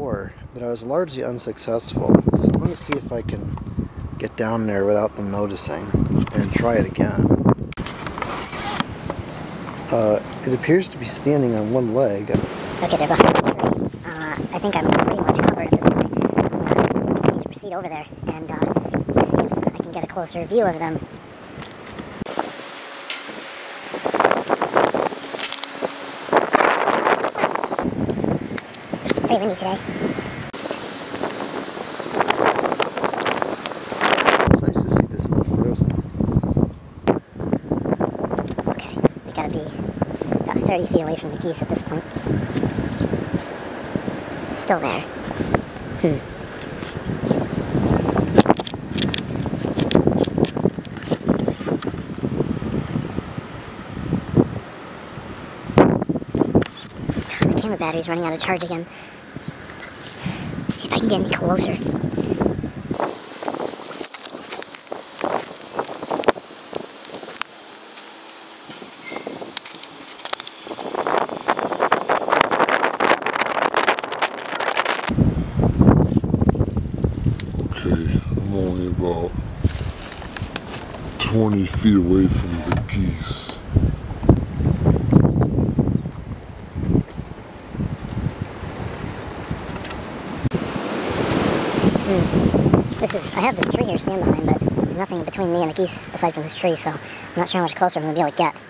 before, but I was largely unsuccessful. So I'm going to see if I can get down there without them noticing and try it again. Uh, it appears to be standing on one leg. Okay, they're behind. Uh, I think I'm pretty much covered at this point. I'm gonna continue to proceed over there and uh, see if I can get a closer view of them. Pretty windy today. It's nice to see this not frozen. Okay, we gotta be about 30 feet away from the geese at this point. Still there. Hmm. Camera battery's running out of charge again. Let's see if I can get any closer. Okay, I'm only about 20 feet away from the geese. Hmm. This is, I have this tree here to stand behind, but there's nothing between me and the geese aside from this tree, so I'm not sure how much closer I'm going to be able to get.